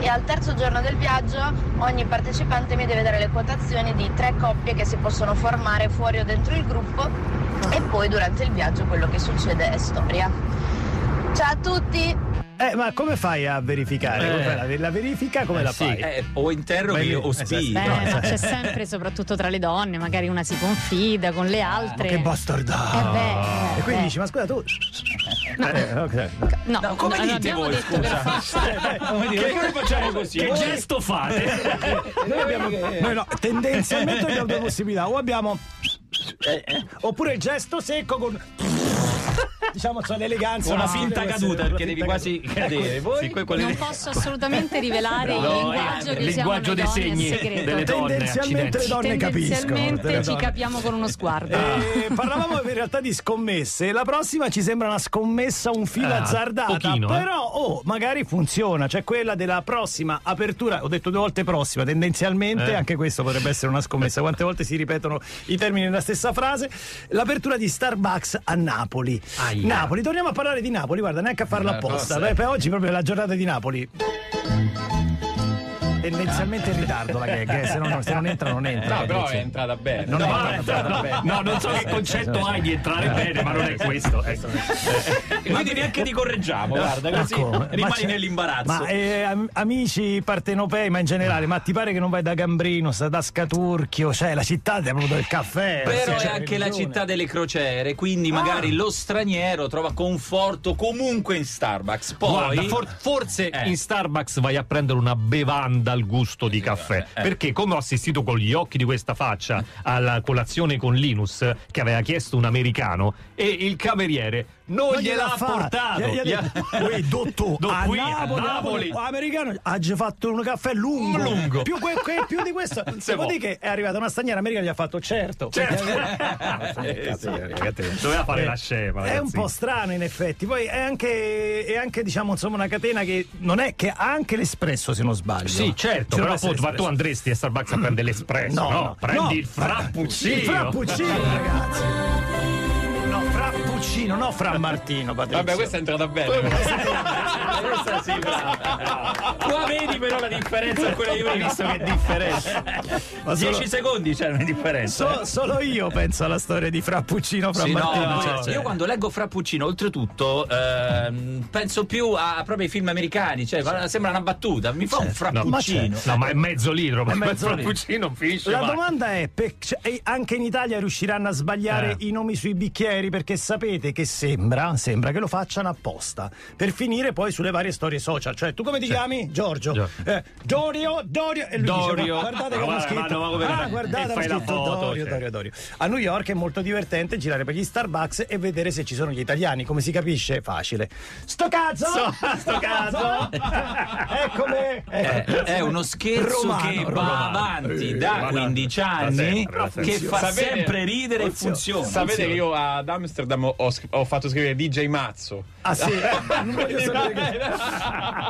E al terzo giorno del viaggio ogni partecipante mi deve dare le quotazioni di tre coppie che si possono formare fuori o dentro il gruppo e poi durante il viaggio quello che succede è storia. Ciao a tutti! Eh, ma come fai a verificare? Fai la, la verifica come Eh, la sì. fai? Eh, o interroghi Beh, o spii. Beh, no, ma esatto. c'è sempre, soprattutto tra le donne, magari una si confida con le altre. Che bastardato! Eh beh, e quindi eh. dici, ma scusa tu. (laughs) No. Eh, ok. No, No, come no, dite abbiamo voi, detto scusa? per forza- (laughs) (laughs) Come dire, come facciamo così? Che Voi- gesto fate? Noi abbiamo, noi no, tendenzialmente abbiamo due possibilità, o abbiamo oppure il gesto secco con diciamo c'è l'eleganza Una finta caduta, perché devi quasi cadere. Voi? Que- quelle- Non posso assolutamente rivelare (laughs) il No, linguaggio eh, che linguaggio usiamo dei segni segreto. delle donne. Tendenzialmente le donne capiscono. Tendenzialmente ci capiamo con uno sguardo. Eh, parlavamo in realtà di scommesse. La prossima ci sembra una scommessa un filo Ah, azzardata. pochino, eh. però, oh, magari funziona. C'è quella della prossima apertura. Ho detto due volte prossima. Tendenzialmente, Eh. anche questo potrebbe essere una scommessa. Quante volte si ripetono i termini nella stessa frase? L'apertura di Starbucks a Napoli. Aia. Napoli, torniamo a parlare di Napoli. Guarda, neanche a farla apposta. Beh, per oggi proprio è la giornata di Napoli. Tendenzialmente in ritardo la gag, eh, se, non, se non entra non entra. No, però Invece- è entrata bene. Non No, è è entrata entrata bene. bene. No, non so che concetto hai di entrare bene, ma non è questo. ecco. E quindi neanche ti correggiamo, guarda, così Ecco, ma rimani nell'imbarazzo. Ma eh, am- amici partenopei, ma in generale, ma ti pare che non vai da Gambrino, sta da Scaturchio, cioè la città proprio del caffè. Però Sì, è c'è anche la città delle crociere, quindi Ah. magari lo straniero trova conforto comunque in Starbucks. Poi Guarda, for- forse Eh. in Starbucks vai a prendere una bevanda al gusto di caffè. eh. Perché, come ho assistito con gli occhi di questa faccia alla colazione con Linus, che aveva chiesto un americano, e il cameriere non, Non gliel'ha fa- portato. Gli- gli detto, "Uè, dottor, Do- a qui, a Napoli, Napoli. americano ha già fatto un caffè lungo, Lungo. Più, que- que- più di questo si può. dopodiché è arrivata una straniera americana e gli ha fatto certo, Certo. (laughs) Doveva fare Eh, la scema. È un ragazzi. po' strano in effetti, poi è anche, è anche diciamo insomma una catena che non è che ha anche l'espresso se non sbaglio. Sì, certo, Ci però appunto, ma tu andresti a Starbucks a prendere l'espresso, no? No, no, Prendi no. il frappuccino. Il frappuccino, (laughs) ragazzi. No, frappuccino, no fra Martino, Patrizio. Vabbè, questa è entrata bene. Questa sì, brava. Qua vedi però la differenza con quella di Hai prima. visto che differenza? Ma solo- 10 secondi c'è una differenza. So- solo io penso alla storia di Frappuccino fra Sì, no, Martino. no, cioè, cioè- io quando leggo Frappuccino, oltretutto, ehm, penso più a, proprio ai film americani, cioè guarda, sembra una battuta. Mi fa un Certo. No, ma, frappuccino. no, ma è mezzo litro, ma È mezzo frappuccino finisce La mai. domanda è: cioè, anche in Italia riusciranno a sbagliare Eh. i nomi sui bicchieri? Perché sapete che sembra, sembra che lo facciano apposta per finire poi sulle varie storie social. Cioè, tu come ti chiami? Giorgio. Gio- Eh, Dorio, Dorio. E lui Dorio. dice: "Ma Guardate che hanno guarda, scritto. ma ma come- ah, guardate, la scritto foto, Dorio, cioè. Dorio, Dorio. A New York è molto divertente girare per gli Starbucks e vedere se ci sono gli italiani. Come si capisce? Facile. Sto cazzo! sto cazzo! Eccomi! È, è uno scherzo Romano, che va romano. avanti Eh, da ma da- 15 da anni, sempre, da che fa Sapete- sempre ridere e funziona. Sapete che io ad Amsterdam ho, ho fatto scrivere DJ Mazzo. Ah sì, (laughs) non voglio sapere che...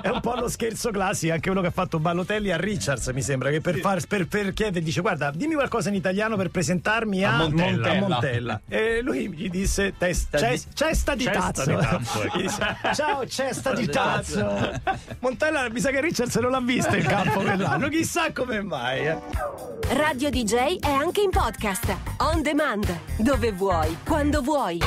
È un po' lo scherzo classico, anche quello che ha fatto Ballotelli a Richards, mi sembra, che per, far, per, per chiedere dice guarda, dimmi qualcosa in italiano per presentarmi a, A Montella. a Montella. E lui gli disse testa ces- cesta di Cesta tazzo. di tazzo, ecco. (laughs) Disse, Ciao, cesta di tazzo. Montella mi sa che Richards non l'ha visto il campo (laughs) quell'anno, chissà come mai. eh. Radio DJ è anche in podcast. On demand. Dove vuoi, quando vuoi.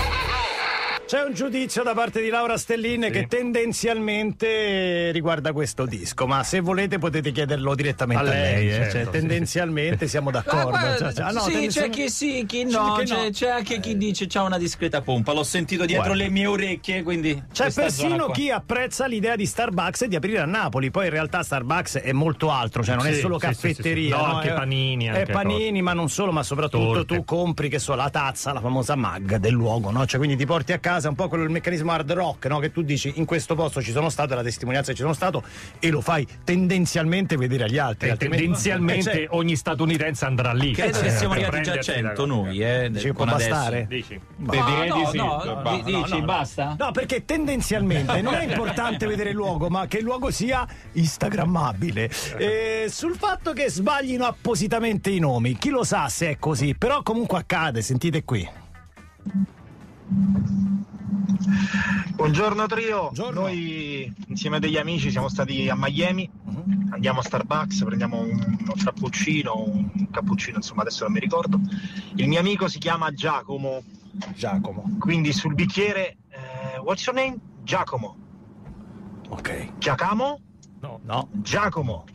C'è un giudizio da parte di Laura Stellin che tendenzialmente riguarda questo disco, ma se volete potete chiederlo direttamente a A lei. lei, eh. certo, Cioè, sì. tendenzialmente (laughs) siamo d'accordo. Ah, guarda, Cioè, cioè, ah, no, sì, c'è chi sì, chi C'è no, c'è, no. c'è anche chi dice c'ha una discreta pompa. L'ho sentito dietro Guarda. le mie orecchie, quindi C'è persino chi apprezza l'idea di Starbucks e di aprire a Napoli. Poi in realtà Starbucks è molto altro, cioè non è Sì, solo sì, sì, caffetteria. sì, sì. No, anche È- panini, È anche panini, cose. ma non solo, ma soprattutto Torte. tu compri che so la tazza, la famosa mag del luogo, no? Cioè quindi ti porti a casa casa, un po' quello il meccanismo hard rock, no? Che tu dici in questo posto ci sono stato, la testimonianza ci sono stato, e lo fai tendenzialmente vedere agli altri. E tendenzialmente Eh, cioè, ogni statunitense andrà lì. Credo che Eh, siamo arrivati già a prendersi 100 da- noi, eh. Dici che può adesso. bastare? Dici? Direi no, di sì. no, no, dici no. basta? No, perché tendenzialmente (laughs) non è importante vedere il luogo, ma che il luogo sia instagrammabile. E sul fatto che sbaglino appositamente i nomi, chi lo sa se è così, però comunque accade, sentite qui. Buongiorno trio, noi insieme a degli amici siamo stati a Miami, andiamo a Starbucks, prendiamo un- uno frappuccino, un cappuccino, insomma adesso non mi ricordo. Il mio amico si chiama Giacomo, Giacomo. quindi sul bicchiere, eh, what's your name? Giacomo. Ok. Giacomo? No. No. Giacomo.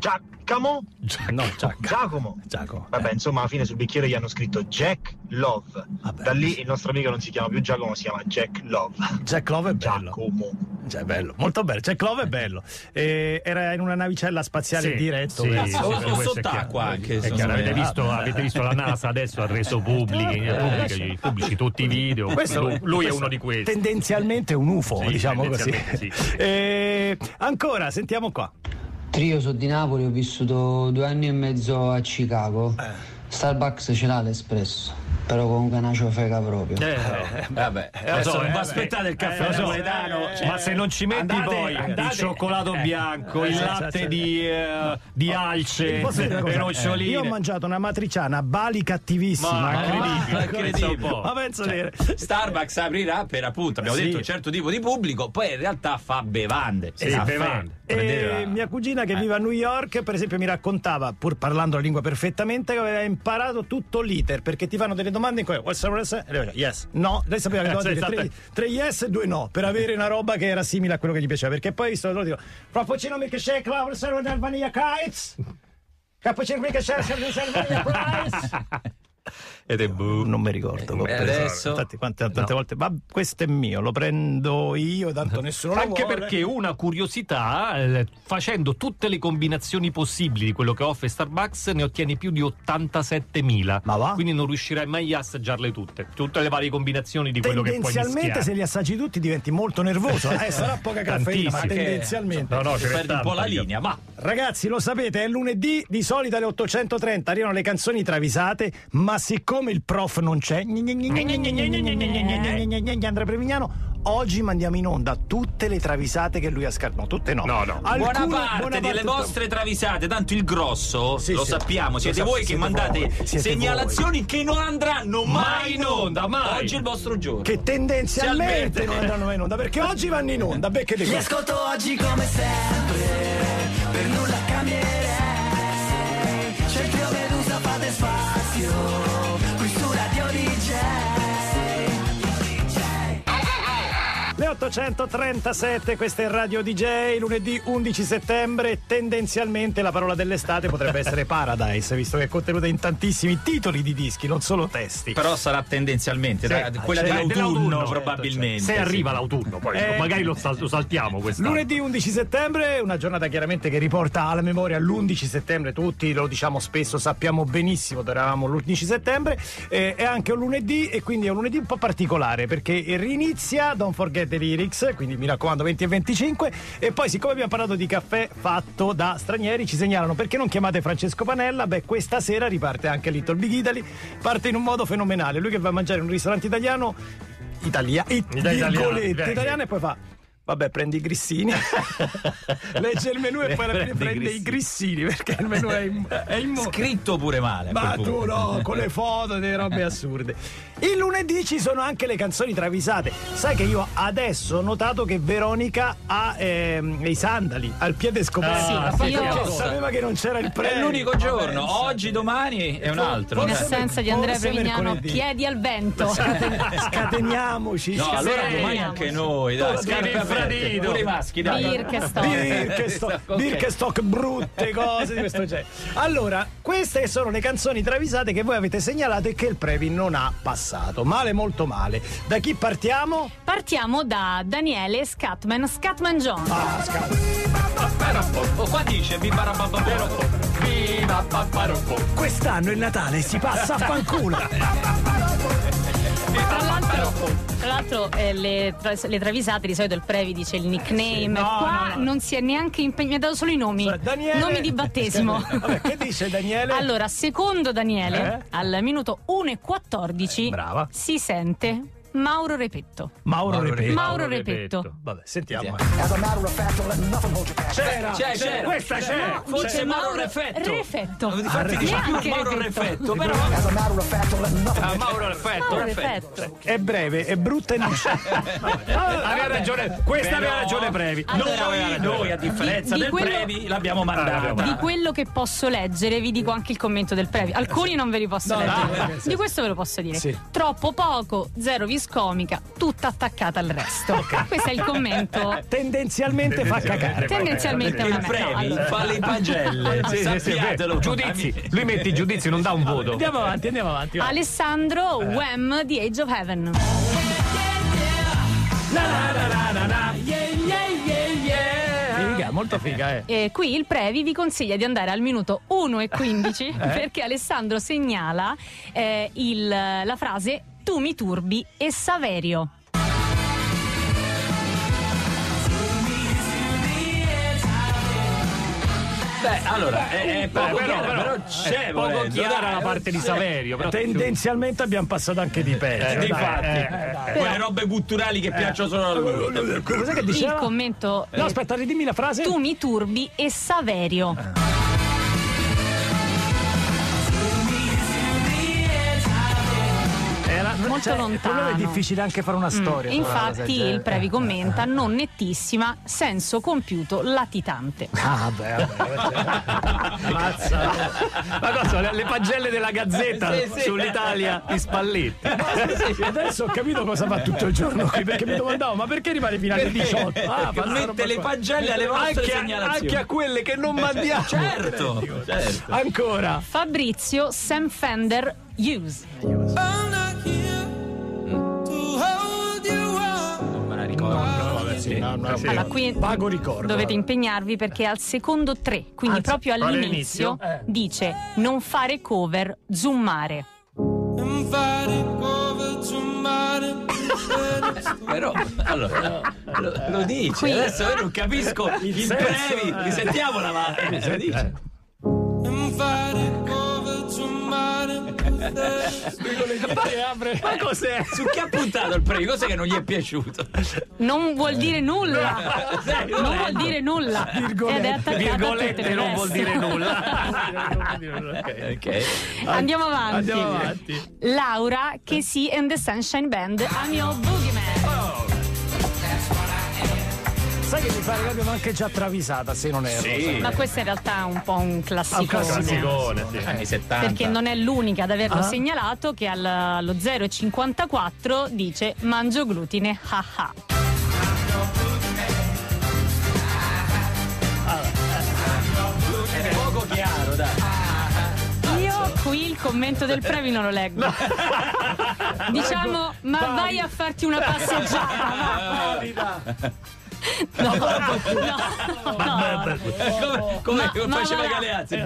Giacomo? No, Giac- Giacomo. Giacomo. Vabbè, insomma, alla fine sul bicchiere gli hanno scritto Jack Love. Da lì il nostro amico non si chiama più Giacomo, si chiama Jack Love. Jack Love è bello. Giacomo. Cioè, bello, molto bello. Jack Love è bello. E era in una navicella spaziale Sì, diretto. sì, eh. sì, è sott'acqua anche, È me. avete, visto, Ah, avete visto la NASA adesso ha reso pubblici, Eh, pubblici, pubblici tutti i video. Questo- lui, lui è questo uno di questi. Tendenzialmente un UFO, Sì, diciamo così. sì. (laughs) E ancora, sentiamo qua. Trio sono di Napoli, ho vissuto due anni e mezzo a Chicago. Starbucks ce l'ha l'espresso, però comunque una ciofeca proprio. Eh, vabbè, Lo adesso so, non eh, va eh, aspettate il caffè lo so. napoletano. cioè, ma se non ci metti andate- poi andate- il cioccolato eh, bianco, eh, il sì, latte sì. di, eh, di alce, le noccioline. Io ho mangiato una matriciana Bali cattivissima. Ma incredibile, incredibile. (laughs) Ma penso Cioè, dire. Starbucks aprirà per appunto, abbiamo Sì. detto un certo tipo di pubblico, poi in realtà fa bevande. Sì, Sa bevande. E mia cugina Eh. che vive a New York, per esempio, mi raccontava, pur parlando la lingua perfettamente, che aveva imparato tutto l'iter perché ti fanno delle domande in cui yes, no. Lei sapeva che doveva Sì, dire tre, esatto. tre yes e due no per avere una roba che era simile a quello che gli piaceva. Perché poi loro dico Frappuccino milkshake, what's up, with vanilla kites? Cappuccino milkshake, vanilla (laughs) price? Ed è buh. Non mi ricordo. E preso. adesso? Infatti, quante, tante No. volte, ma questo è mio, lo prendo io, tanto (laughs) nessuno lo Anche vuole. perché una curiosità, eh, facendo tutte le combinazioni possibili di quello che offre Starbucks, ne ottieni più di 87.000. Ma va? Quindi non riuscirai mai a assaggiarle tutte. Tutte le varie combinazioni di quello che puoi tendenzialmente se li assaggi tutti diventi molto nervoso eh, (laughs) sarà poca caffeina ma tendenzialmente No, no, perdi un po' la linea, ma ragazzi lo sapete è lunedì di solito alle 830 arrivano le canzoni travisate ma siccome il prof non c'è Andrea Prevignano oggi mandiamo in onda tutte le travisate che lui ha scaricato no tutte no No, no. Alcune- buona parte buona delle parte- vostre travisate, tanto il grosso Sì, lo sì. sappiamo, Lo siete sa- voi che siete mandate voi, segnalazioni che non andranno mai in onda. mai. Oggi è il vostro giorno. che tendenzialmente non andranno mai in onda perché oggi vanno in onda beccate Li ascolto oggi come sempre, per nulla cambierei. C'è il trio Medusa, fate spazio, 837, questa è Radio DJ, lunedì 11 settembre, tendenzialmente la parola dell'estate potrebbe essere Paradise, visto che è contenuta in tantissimi titoli di dischi, non solo testi. Però sarà tendenzialmente Sì, da- quella c'è- dell'autunno, dell'autunno, probabilmente. Se sì. arriva l'autunno, poi Eh, magari lo, sal- lo saltiamo quest'anno. Lunedì 11 settembre, una giornata chiaramente che riporta alla memoria l'11 settembre, tutti lo diciamo spesso, sappiamo benissimo dove eravamo l'11 settembre, eh, è anche un lunedì e quindi è un lunedì un po' particolare perché rinizia Don't Forget the Lyrics, quindi mi raccomando 20 e 25 e poi siccome abbiamo parlato di caffè fatto da stranieri ci segnalano perché non chiamate Francesco Panella, beh questa sera riparte anche Little Big Italy, parte in un modo fenomenale, lui che va a mangiare in un ristorante italiano, Italia, it, Italiano, virgolette, eh, italiano e poi fa Vabbè, prendi i grissini. (laughs) Legge il menù e poi alla fine Prendi i prende i grissini perché il menù è in, è in mo- Scritto pure male. a Ma tu no, con le foto, delle robe assurde. Il lunedì ci sono anche le canzoni travisate. Sai che io adesso ho notato che Veronica ha ehm, i sandali al piede scoperto. Ah, perché sì, io- sapeva che non c'era il È premio. l'unico giorno, oggi, domani è un altro. In assenza di Andrea Prevignano, piedi al vento. Scaten- scateniamoci. No, allora scateniamoci. domani anche noi, dai, scarpe per infradito. pure i maschi, dai. Birkenstock. Birkenstock, Ok. Birkenstock, brutte cose di questo genere. Allora, queste sono le canzoni travisate che voi avete segnalato e che il Previ non ha passato. Male, molto male. Da chi partiamo? Partiamo da Daniele Scatman, Scatman John. Ah, scatto. Oh, qua dice bibarabababero. Quest'anno il Natale si passa a fanculo. (laughs) Tra l'altro, tra l'altro, eh, le, tra- le travisate di solito il Previ dice il nickname. no, Qua no, no. non si è neanche impegnato, mi ha dato solo i nomi. Daniele- Nomi di battesimo. (laughs) Vabbè, che dice Daniele? Allora, secondo Daniele, Eh? al minuto 1 e 14 Brava. si sente Mauro Repetto. Mauro, Repetto. Mauro Repetto. Vabbè, sentiamo. C'era, c'è, c'era. Questa c'è. No, Forse dice Mauro Refetto. Refetto. Infatti dice più Mauro Repetto. Refetto, però. Ah, Mauro. Mauro Repetto. È breve, è brutta e non c'è. Aveva ragione, questa aveva ragione Previ. Noi, noi, a differenza Di- di del Previ, l'abbiamo Di mandata. quello che posso leggere, vi dico anche il commento del Previ. Alcuni non ve li posso leggere. Di questo ve lo posso dire. Sì. Troppo poco, zero viscomica, tutta attaccata al resto. Questo è il commento. Tendenzialmente fa cagare. Tendenzialmente è una merda. Allora, fa le pagelle. Sì, sì, sì, Sappiatelo. giudizi. Lui mette i giudizi, non dà un voto. Andiamo avanti, andiamo avanti. va. Alessandro Wham di Age of Heaven. Figa, molto figa, eh. E qui il Previ vi consiglia di andare al minuto 1 e 15 Eh? (laughs) perché Alessandro segnala eh, il- la frase tu mi turbi e Saverio. Beh, allora, è, è poco Però- chiara, però- però c'è è poco chiara dai. la parte di. Saverio. Però Tendenzialmente abbiamo passato anche di peggio. Eh, dai. difatti, Eh, quelle robe gutturali che piacciono solo a lui. Cos'è che Il diceva? commento No, eh, aspetta, ridimmi la frase. tu mi turbi e Saverio. Molto cioè, lontano. è difficile anche fare una Mm, storia. del Infatti il Previ commenta non nettissima, senso compiuto, latitante. Ah, vabbè, (laughs) vabbè. Mazza. Ma cosa, le, le pagelle della Gazzetta Sì, sì. sull'Italia di Spalletti. Adesso ho capito cosa fa tutto il giorno qui perché mi domandavo ma perché rimane fino alle 18? Ah, mette le pagelle alle vostre Anche a, segnalazioni. anche a quelle che non mandiamo. Certo, certo. Ancora. Fabrizio Sam Fender Hughes. Non Sì. Allora, qui Vago ricordo. dovete impegnarvi perché al secondo 3, quindi Anzi, proprio all'inizio, all'inizio? Eh. dice non fare cover, zoomare. (laughs) Però, allora, lo, lo dice. Qui- Adesso io non capisco il, senso, Previ. eh. Risentiamola, ma eh, dice. Ma cos'è? Su chi ha puntato il Previ? Cos'è che non gli è piaciuto? Non vuol dire nulla. Non vuol dire nulla. Ed è attaccato a Virgolette le non vuol dire nulla. (laughs) Ok. Andiamo avanti. Andiamo avanti. Laura Casey and the Sunshine Band, I'm your boogeyman. Sai che mi pare che l'abbiamo anche già travisata, se non erro. Sì. Ma questo in realtà è un po' un classicone. Classicone, sì. Anni 70. Perché non è l'unica ad averlo Ah. segnalato che al- allo 0,54 dice mangio glutine, haha. È poco chiaro, dai. Io qui il commento del Previ non lo leggo. (laughs) Diciamo, ma vai a farti una passeggiata. No, no, no. Come, come Ma- ma faceva va là. Galeazzi.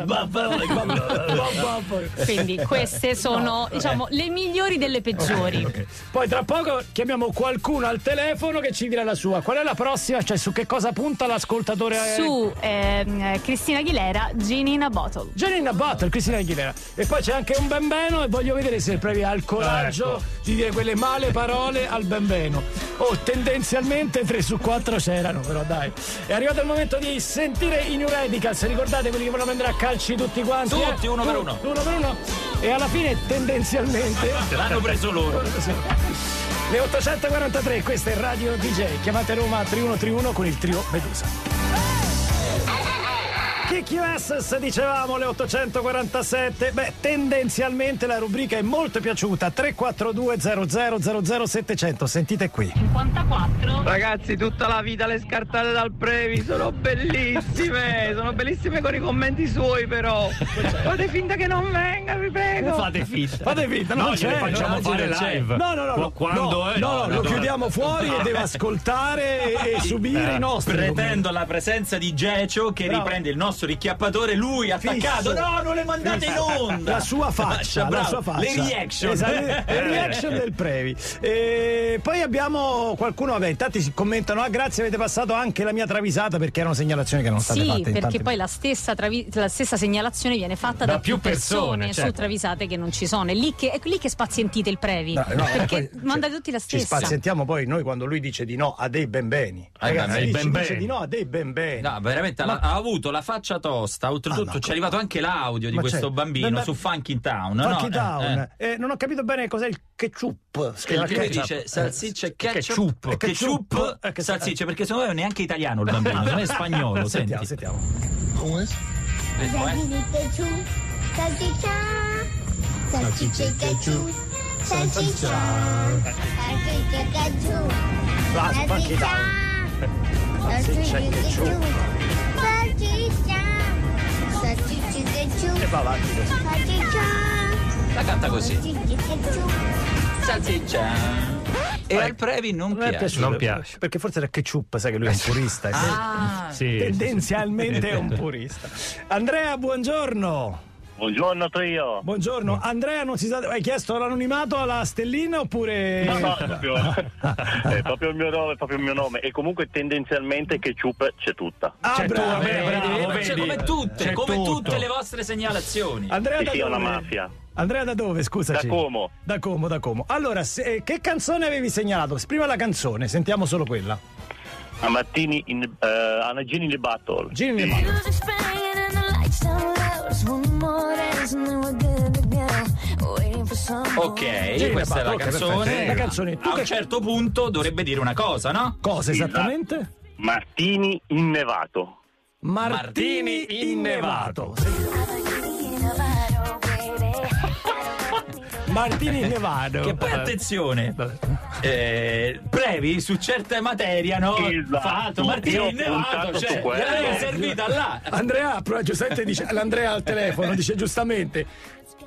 Quindi queste sono, diciamo, le migliori delle peggiori. Poi tra poco chiamiamo qualcuno al telefono che ci dirà la sua. Qual è la prossima? Cioè su che cosa punta l'ascoltatore? Su ehm, eh, Cristina Aguilera, Genie in a Bottle. Jenny in a Battle, Cristina Aguilera. E poi c'è anche un benveno e voglio vedere se il Previ ha il coraggio Ecco. di dire quelle male parole al benveno. Oh, tendenzialmente 3 su 4 c'erano, però dai. È arrivato il momento di sentire i New Radicals. Ricordate quelli che vogliono prendere a calci tutti quanti? eh? Tutti, uno per uno. Uno per uno. E alla fine, tendenzialmente. L'hanno preso loro. Le 843, questa è Radio DJ. Chiamate Roma 3131 con il trio Medusa. Kick USS dicevamo le 847 beh tendenzialmente la rubrica è molto piaciuta 342 00 700 sentite qui 54. Ragazzi, tutta la vita le scartate dal Previ sono bellissime, sono bellissime con i commenti suoi però. Fate finta che non venga, vi prego. Fate finta. fate finta non No, c'è facciamo no, fare live. no no no, no Quando no, è? no, No, no, no, lo no. chiudiamo fuori e deve ascoltare e, e subire i nostri Pretendo la presenza di Gecio che Bravo. riprende il nostro nostro ricchiappatore, lui attaccato. Fisso. No, non le mandate in onda. La sua faccia, la sua faccia. Le reaction. Esatto, (laughs) le reaction del Previ. E poi abbiamo qualcuno, vabbè, intanto si commentano, ah grazie avete passato anche la mia travisata perché erano segnalazioni che erano state Sì, fatte. in perché poi la stessa, travi- la stessa segnalazione viene fatta da, Da più persone, su certo. travisate che non ci sono. È lì che, è lì che spazientite il Previ. No, no, perché poi- mandate tutti la Ci stessa. spazientiamo poi noi quando lui dice di no a dei benbeni. Ah, Ragazzi, dei lui ci benbeni. dice di no a dei benbeni. No, veramente ha avuto la faccia tosta. Oltretutto ci è arrivato anche l'audio di Ma questo bambino è- su Funky Town. no? Funky Eh, Town. eh. Eh, non ho capito bene cos'è il ketchup. Che Ketchup. dice salsiccia e ketchup, Ketchup. ketchup, Eh, che- salsiccia, perché secondo me non è neanche italiano il (laughs) bambino, non è spagnolo. Sentiamo, senti. sentiamo. Eh, Salsiccia, salsiccia e ketchup, salsiccia, salsiccia e ketchup, salsiccia e ketchup, salsiccia, salsiccia e ketchup, E va avanti così. salsiccia, La canta così. salsiccia e al Previ non piace. piaciuto. Non piace. Perché forse era ketchup, sai che lui è un purista. Ah, Sì, Tendenzialmente è un purista. Andrea, buongiorno. Buongiorno trio. Buongiorno. Andrea, non si sa, hai chiesto l'anonimato alla stellina oppure... No, no, è proprio, (laughs) è proprio il mio nome, è proprio il mio nome. E comunque tendenzialmente ketchup c'è tutta. Ah, C'è bravo, tu, bravo, bravo. Cioè, vedi? come tutte, C'è come tutto. tutte le vostre segnalazioni. Andrea Sì, da sì, è dove? una mafia. Andrea da dove, scusaci? Da Como. Da Como, da Como. Allora, se- eh, che canzone avevi segnalato? Prima la canzone, sentiamo solo quella. A Martini in, a Gini in the Battle. Gini in the Sì. Ok, Sì, questa è la canzone. La canzone, tu A che- un certo punto dovrebbe dire una cosa, no? Cosa Sì, esattamente? Martini innevato. Martini innevato. Martini innevato. Che poi attenzione, eh, Previ su certe materie, no? Esatto. Fa altro, Martini innevato, cioè, gliel'aveva servita là. Andrea, però giustamente dice, l'Andrea al telefono dice giustamente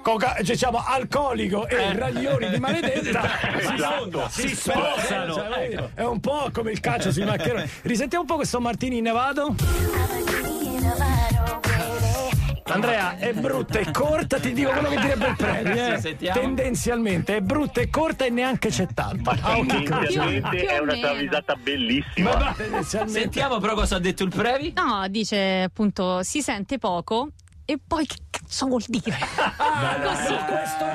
coca- diciamo alcolico e raglioni di maledetta si, (laughs) Esatto. si sposano. sposano. Cioè, Ecco. è un po' come il calcio sui maccheroni. Risentiamo un po' questo Martini innevato. Andrea, è brutta e corta, ti dico quello che direbbe il (laughs) premio. Eh. Tendenzialmente è brutta e corta e neanche c'è tanto. Ma Ah, ok, tendenzialmente è una travisata bellissima. Ma tendenzialmente. Sentiamo però cosa ha detto il Previ. No, dice appunto si sente poco e poi che cazzo vuol dire? (laughs) Così. questo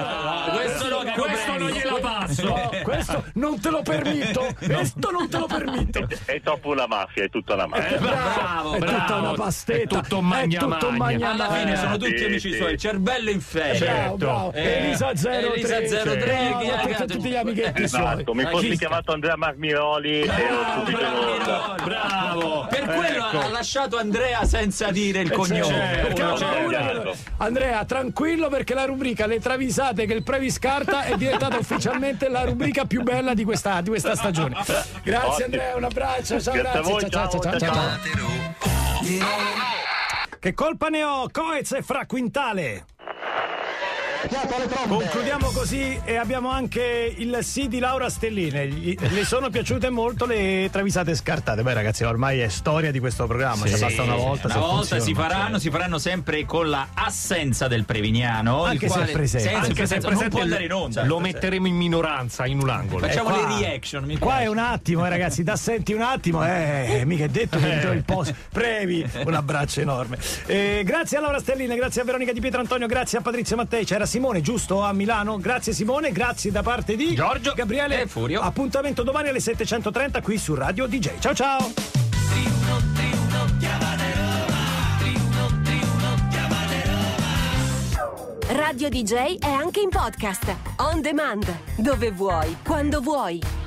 questo no, caro Questo non gliela passo. No, questo non te lo permetto. (laughs) Questo non te lo permetto. È troppo una mafia, è tutta una mafia. Bravo, è tutta una pastetta. È tutto magna è tutto magna. Alla fine sono tutti Sì, amici sì. suoi, il cervello in ferie. Bravo, bravo. Eh, Elisa 03. Elisa 03, Bravo, ha tutti- gli amichetti suoi. Esatto, mi Ma fossi chi- chiamato Andrea Marmiroli ero subito in onda. Bravo, per quello ha lasciato Andrea senza dire il cognome. Certo, perché ho paura Andrea, tranquillo perché la rubrica Le travisate che il Previ scarta è diventata ufficialmente la rubrica più bella di questa, di questa stagione. Grazie Ottimo. Andrea, un abbraccio, ciao, Grazie a grazie. voi, ciao, ciao, ciao, ciao, ciao. ciao. Che colpa ne ho? Coez e Fra Quintale. Concludiamo così e abbiamo anche il sì di Laura Stelline. Gli- Le sono piaciute molto le travisate scartate. Beh, ragazzi, ormai è storia di questo programma. Cioè, basta una volta. Una volta funziona. si faranno, si faranno sempre con la assenza del Prevignano. Anche il se è presente. senza- Anche se non presente può andare in onda. lo metteremo in minoranza in un angolo. Facciamo Eh, qua- le reaction. Mi Qua è un attimo, eh, ragazzi, da senti un attimo, eh, mica è detto che entro il post. Previ, un abbraccio enorme. Eh, grazie a Laura Stelline, grazie a Veronica Di Pietro Antonio, grazie a Patrizio Mattei. C'era Simone, giusto? A Milano. Grazie Simone, grazie da parte di Giorgio Gabriele e Furio. Appuntamento domani alle 7.30 qui su Radio DJ. Ciao ciao! Radio DJ è anche in podcast. On demand. Dove vuoi, quando vuoi.